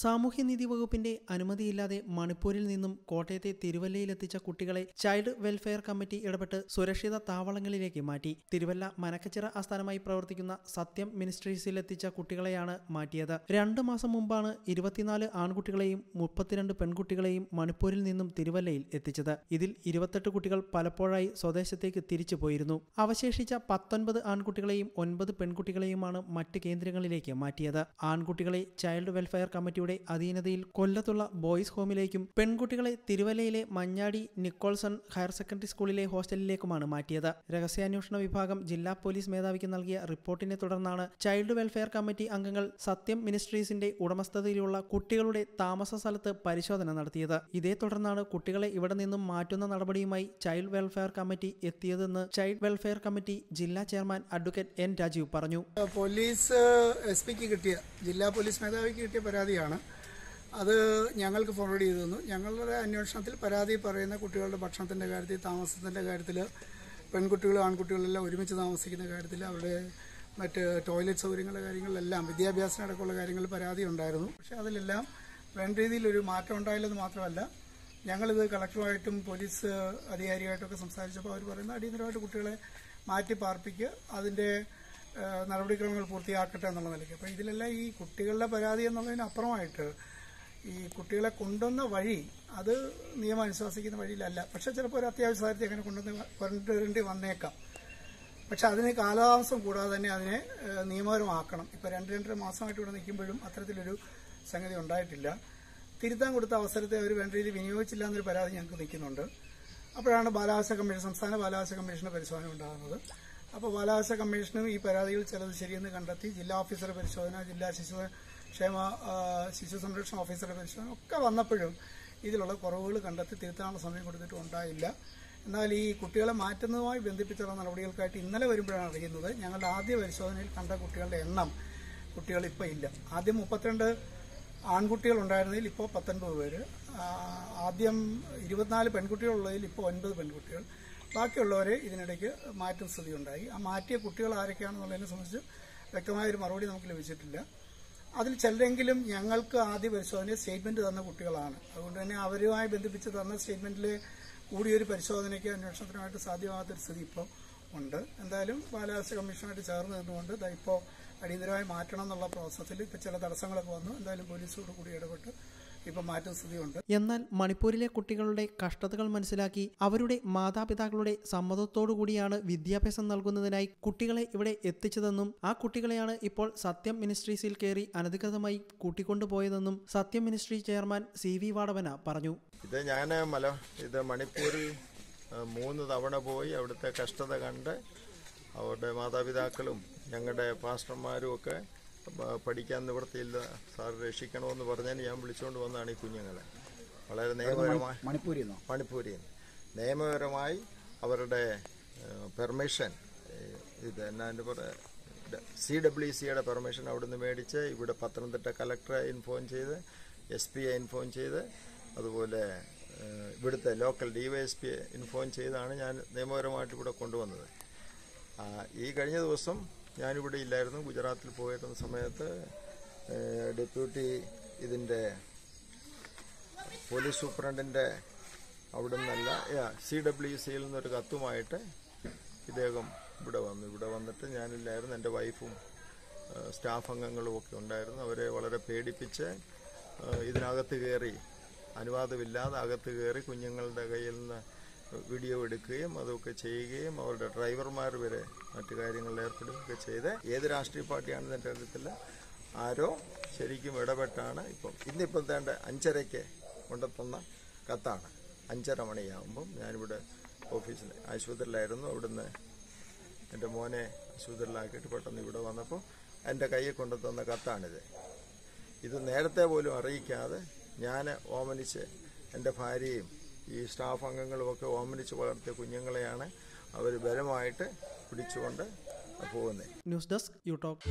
സാമൂഹ്യനീതി വകുപ്പിന്റെ അനുമതിയില്ലാതെ മണിപ്പൂരിൽ നിന്നും കോട്ടയത്തെ തിരുവല്ലയിലെത്തിച്ച കുട്ടികളെ ചൈൽഡ് വെൽഫെയർ കമ്മിറ്റി ഇടപെട്ട് സുരക്ഷിത താവളങ്ങളിലേക്ക് മാറ്റി. തിരുവല്ല മനക്കച്ചിറ ആസ്ഥാനമായി പ്രവർത്തിക്കുന്ന സത്യം മിനിസ്ട്രീസിലെത്തിച്ച കുട്ടികളെയാണ് മാറ്റിയത്. രണ്ടു മാസം മുമ്പാണ് ഇരുപത്തിനാല് ആൺകുട്ടികളെയും മുപ്പത്തിരണ്ട് പെൺകുട്ടികളെയും മണിപ്പൂരിൽ നിന്നും തിരുവല്ലയിൽ എത്തിച്ചത്. ഇതിൽ ഇരുപത്തെട്ട് കുട്ടികൾ പലപ്പോഴായി സ്വദേശത്തേക്ക് തിരിച്ചു പോയിരുന്നു. അവശേഷിച്ച പത്തൊൻപത് ആൺകുട്ടികളെയും ഒൻപത് പെൺകുട്ടികളെയുമാണ് മറ്റ് കേന്ദ്രങ്ങളിലേക്ക് മാറ്റിയത്. ആൺകുട്ടികളെ ചൈൽഡ് വെൽഫെയർ കമ്മിറ്റിയുടെ അധീനതയിൽ കൊല്ലത്തുള്ള ബോയ്സ് ഹോമിലേക്കും പെൺകുട്ടികളെ തിരുവല്ലയിലെ മഞ്ഞാടി നിക്കോൾസൺ ഹയർ സെക്കൻഡറി സ്കൂളിലെ ഹോസ്റ്റലിലേക്കുമാണ് മാറ്റിയത്. രഹസ്യാന്വേഷണ വിഭാഗം ജില്ലാ പോലീസ് മേധാവിക്ക് നൽകിയ റിപ്പോർട്ടിനെ തുടർന്നാണ് ചൈൽഡ് വെൽഫെയർ കമ്മിറ്റി അംഗങ്ങൾ സത്യം മിനിസ്ട്രീസിന്റെ ഉടമസ്ഥതയിലുള്ള കുട്ടികളുടെ താമസ സ്ഥലത്ത് പരിശോധന നടത്തിയത്. ഇതേ തുടർന്നാണ് കുട്ടികളെ ഇവിടെ നിന്നും മാറ്റുന്ന നടപടിയുമായി ചൈൽഡ് വെൽഫെയർ കമ്മിറ്റി എത്തിയതെന്ന് ചൈൽഡ് വെൽഫെയർ കമ്മിറ്റി ജില്ലാ ചെയർമാൻ അഡ്വക്കേറ്റ് എൻ രാജീവ് പറഞ്ഞു. പോലീസ് എസ് പിക്ക് കിട്ടിയ ജില്ലാ പോലീസ് മേധാവിക്ക് കിട്ടിയ പരാതിയാണ് അത് ഞങ്ങൾക്ക് ഫോർവേഡ് ചെയ്തു തന്നു. ഞങ്ങളുടെ അന്വേഷണത്തിൽ പരാതി പറയുന്ന കുട്ടികളുടെ ഭക്ഷണത്തിന്റെ കാര്യത്തിൽ താമസത്തിന്റെ കാര്യത്തിൽ പെൺകുട്ടികളും ആൺകുട്ടികളെല്ലാം ഒരുമിച്ച് താമസിക്കുന്ന കാര്യത്തിൽ അവരുടെ മറ്റ് ടോയ്ലറ്റ് സൗകര്യങ്ങളുടെ കാര്യങ്ങളിലെല്ലാം അടക്കമുള്ള കാര്യങ്ങളിൽ പരാതി ഉണ്ടായിരുന്നു. പക്ഷേ അതിലെല്ലാം വേണ്ട രീതിയിൽ ഒരു മാറ്റം ഉണ്ടായില്ലെന്ന് മാത്രമല്ല ഞങ്ങളിത് കളക്ടറുമായിട്ടും പോലീസ് അധികാരിയായിട്ടൊക്കെ സംസാരിച്ചപ്പോൾ അവർ പറയുന്ന അടിയന്തരമായിട്ട് കുട്ടികളെ മാറ്റി പാർപ്പിക്കുക അതിന്റെ നടപടിക്രമങ്ങൾ പൂർത്തിയാക്കട്ടെ എന്നുള്ള നിലയ്ക്ക്. അപ്പോൾ ഇതിലെല്ലാം ഈ കുട്ടികളുടെ പരാതി എന്നുള്ളതിന് അപ്പുറമായിട്ട് ഈ കുട്ടികളെ കൊണ്ടുവന്ന വഴി അത് നിയമം അനുശാസിക്കുന്ന വഴിയിലല്ല. പക്ഷെ ചിലപ്പോൾ ഒരു അത്യാവശ്യ സാഹചര്യത്തിൽ അങ്ങനെ കൊണ്ടുവന്ന് കൊണ്ടുവരേണ്ടി വന്നേക്കാം. പക്ഷെ അതിന് കാലതാമസം കൂടാതെ തന്നെ അതിനെ നിയമപരമാക്കണം. ഇപ്പൊ രണ്ട് രണ്ടര മാസമായിട്ട് ഇവിടെ നിൽക്കുമ്പോഴും അത്തരത്തിലൊരു സംഗതി ഉണ്ടായിട്ടില്ല. തിരുത്താൻ കൊടുത്ത അവസരത്തെ അവർ വേണ്ട രീതിയിൽ വിനിയോഗിച്ചില്ല എന്നൊരു പരാതി ഞങ്ങൾക്ക് നിൽക്കുന്നുണ്ട്. അപ്പോഴാണ് ബാലാവകാശ കമ്മീഷൻ സംസ്ഥാന ബാലാവകാശ കമ്മീഷന്റെ പരിശോധന ഉണ്ടാകുന്നത്. അപ്പോൾ ബാലാവകാശ കമ്മീഷനും ഈ പരാതികൾ ചിലത് ശരിയെന്ന് കണ്ടെത്തി ജില്ലാ ഓഫീസറുടെ പരിശോധന ജില്ലാ ശിശു ക്ഷേമ ശിശു സംരക്ഷണ ഓഫീസറുടെ പരിശോധന ഒക്കെ വന്നപ്പോഴും ഇതിലുള്ള കുറവുകൾ കണ്ടെത്തി തിരുത്താനുള്ള സമയം കൊടുത്തിട്ടും ഉണ്ടായില്ല. എന്നാൽ ഈ കുട്ടികളെ മാറ്റുന്നതുമായി ബന്ധിപ്പിച്ചുള്ള നടപടികൾക്കായിട്ട് ഇന്നലെ വരുമ്പോഴാണ് അറിയുന്നത്. ഞങ്ങളുടെ ആദ്യ പരിശോധനയിൽ കണ്ട കുട്ടികളുടെ എണ്ണം കുട്ടികൾ ഇപ്പോൾ ഇല്ല. ആദ്യം മുപ്പത്തിരണ്ട് ആൺകുട്ടികൾ ഉണ്ടായിരുന്നതിൽ ഇപ്പോൾ പത്തൊൻപത് പേര്. ആദ്യം ഇരുപത്തിനാല് പെൺകുട്ടികളുള്ളതിൽ ഇപ്പോൾ ഒൻപത് പെൺകുട്ടികൾ. ബാക്കിയുള്ളവരെ ഇതിനിടയ്ക്ക് മാറ്റം സ്ഥിതി ഉണ്ടായി ആ മാറ്റിയ കുട്ടികൾ ആരൊക്കെയാണെന്നുള്ളതിനെ സംബന്ധിച്ച് വ്യക്തമായൊരു മറുപടി നമുക്ക് ലഭിച്ചിട്ടില്ല. അതിൽ ചിലരെങ്കിലും ഞങ്ങൾക്ക് ആദ്യ പരിശോധനയിൽ സ്റ്റേറ്റ്മെന്റ് തന്ന കുട്ടികളാണ്. അതുകൊണ്ട് തന്നെ അവരുമായി ബന്ധിപ്പിച്ച് തന്ന സ്റ്റേറ്റ്മെന്റിൽ കൂടിയൊരു പരിശോധനയ്ക്ക് അന്വേഷണത്തിനുമായിട്ട് സാധ്യമാകാത്തൊരു സ്ഥിതി ഇപ്പോൾ ഉണ്ട്. എന്തായാലും ബാലാവസ്ഥ കമ്മീഷനുമായിട്ട് ചേർന്ന് നിന്നുകൊണ്ട് ഇപ്പോൾ അടിയന്തരമായി മാറ്റണം എന്നുള്ള പ്രോസസ്സിൽ ഇപ്പോൾ ചില തടസ്സങ്ങളൊക്കെ വന്നു. എന്തായാലും പോലീസോട് കൂടി ഇടപെട്ട് എന്നാൽ മണിപ്പൂരിലെ കുട്ടികളുടെ കഷ്ടതകൾ മനസ്സിലാക്കി അവരുടെ മാതാപിതാക്കളുടെ സമ്മതത്തോടുകൂടിയാണ് വിദ്യാഭ്യാസം നൽകുന്നതിനായി കുട്ടികളെ ഇവിടെ എത്തിച്ചതെന്നും ആ കുട്ടികളെയാണ് ഇപ്പോൾ സത്യം മിനിസ്ട്രീസിൽ കയറി അനധികൃതമായി കൂട്ടിക്കൊണ്ടുപോയതെന്നും സത്യം മിനിസ്ട്രി ചെയർമാൻ സി വി വാടവന പറഞ്ഞു. ഇത് ഞാൻ മല ഇത് മണിപ്പൂരിൽ മൂന്ന് തവണ പോയി അവിടുത്തെ കഷ്ടത കണ്ട് അവരുടെ മാതാപിതാക്കളും ഞങ്ങളുടെ പാസ്റ്റർമാരും ഒക്കെ പഠിക്കാൻ നിവൃത്തിയില്ല. സാർ രക്ഷിക്കണമെന്ന് പറഞ്ഞാൽ ഞാൻ വിളിച്ചുകൊണ്ട് വന്നതാണ് ഈ കുഞ്ഞുങ്ങളെ. വളരെ നിയമപരമായി മണിപ്പൂരിൽ മണിപ്പൂരിൽ നിയമപരമായി അവരുടെ പെർമിഷൻ ഇത് എന്നാ എന്റെ പറയുക സി ഡബ്ല്യു സിയുടെ പെർമിഷൻ അവിടുന്ന് മേടിച്ച് ഇവിടെ പത്തനംതിട്ട കലക്ടറെ ഇൻഫോം ചെയ്ത് എസ് പിയെ ഇൻഫോം ചെയ്ത് അതുപോലെ ഇവിടുത്തെ ലോക്കൽ ഡി വൈ എസ് പിയെ ഇൻഫോം ചെയ്താണ് ഞാൻ നിയമപരമായിട്ട് ഇവിടെ കൊണ്ടുവന്നത്. ഈ കഴിഞ്ഞ ദിവസം ഞാനിവിടെ ഇല്ലായിരുന്നു. ഗുജറാത്തിൽ പോയിരുന്ന സമയത്ത് ഡെപ്യൂട്ടി ഇതിന്റെ പോലീസ് സൂപ്രണ്ടിന്റെ അവിടെ നിന്നല്ല സി ഡബ്ല്യു സിയിൽ നിന്നൊരു കത്തുമായിട്ട് ഇദ്ദേഹം ഇവിടെ വന്നു. ഇവിടെ വന്നിട്ട് ഞാനില്ലായിരുന്നു. എന്റെ വൈഫും സ്റ്റാഫ് അംഗങ്ങളും ഒക്കെ ഉണ്ടായിരുന്നു. അവരെ വളരെ പേടിപ്പിച്ച് ഇതിനകത്ത് കയറി അനുവാദമില്ലാതെ അകത്ത് കയറി കുഞ്ഞുങ്ങളുടെ കയ്യിൽ നിന്ന് വീഡിയോ എടുക്കുകയും അതൊക്കെ ചെയ്യുകയും അവരുടെ ഡ്രൈവർമാർ വരെ മറ്റു കാര്യങ്ങളിൽ ഏർപ്പെടുകയൊക്കെ ചെയ്ത് ഏത് രാഷ്ട്രീയ പാർട്ടിയാണെന്ന് എന്റെ അറിയത്തില്ല. ആരോ ശരിക്കും ഇടപെട്ടാണ് ഇപ്പം. ഇന്നിപ്പം തേണ്ട അഞ്ചരയ്ക്ക് കൊണ്ടെത്തുന്ന കത്താണ്. അഞ്ചര മണിയാകുമ്പം ഞാനിവിടെ ഓഫീസിൽ ആശുപത്രിയിലായിരുന്നു. അവിടുന്ന് എന്റെ മോനെ ആശുപത്രിയിലാക്കിയിട്ട് പെട്ടെന്ന് ഇവിടെ വന്നപ്പോൾ എന്റെ കയ്യിൽ കൊണ്ടുതന്ന കത്താണിത്. ഇത് നേരത്തെ പോലും അറിയിക്കാതെ ഞാൻ ഓമനിച്ച് എന്റെ ഭാര്യയും ഈ സ്റ്റാഫ് അംഗങ്ങളുമൊക്കെ ഓമനിച്ച് വളർത്തിയ കുഞ്ഞുങ്ങളെയാണ് അവർ ബലമായിട്ട് പിടിച്ചുകൊണ്ട് പോകുന്നത്. News desk you talk.